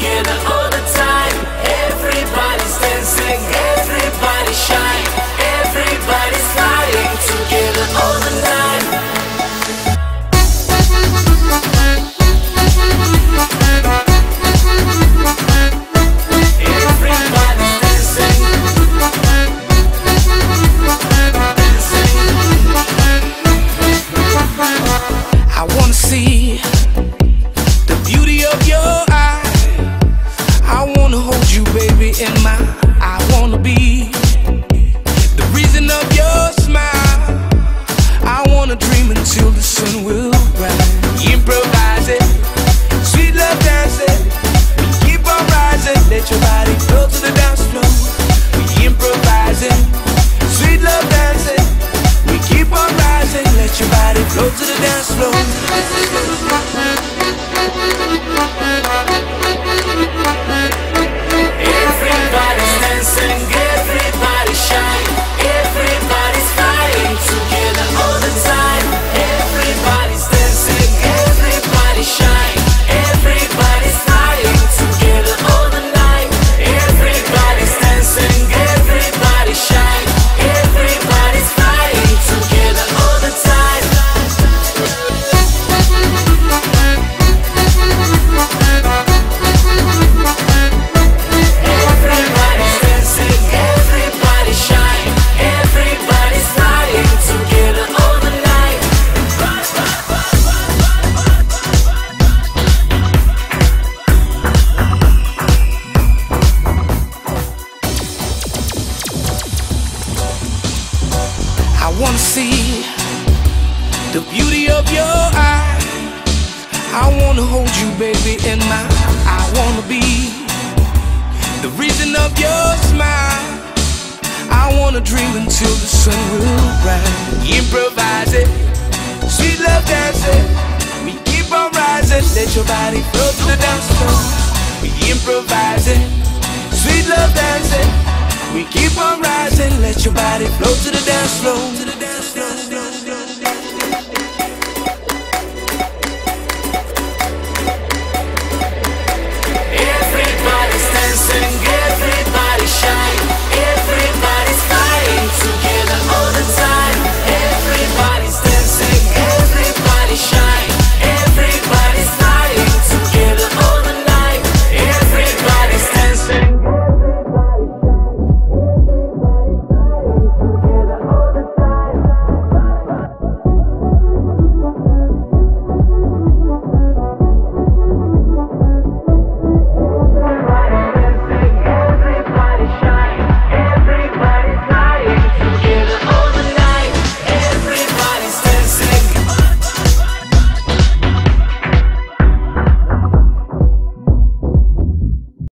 together. Baby, in my wanna be the reason of your smile. I wanna dream until the sun will rise. Improvise it, sweet love dancing. We keep on rising, let your body flow to the dance floor. We improvise it, sweet love dancing. We keep on rising, let your body flow to the dance floor. I wanna see the beauty of your eyes. I wanna hold you, baby, in my. I wanna be the reason of your smile. I wanna dream until the sun will rise. Improvise it, sweet love dancing. We keep on rising, let your body flow to the dance floor. We improvise it. We keep on rising, let your body flow to the dance floor.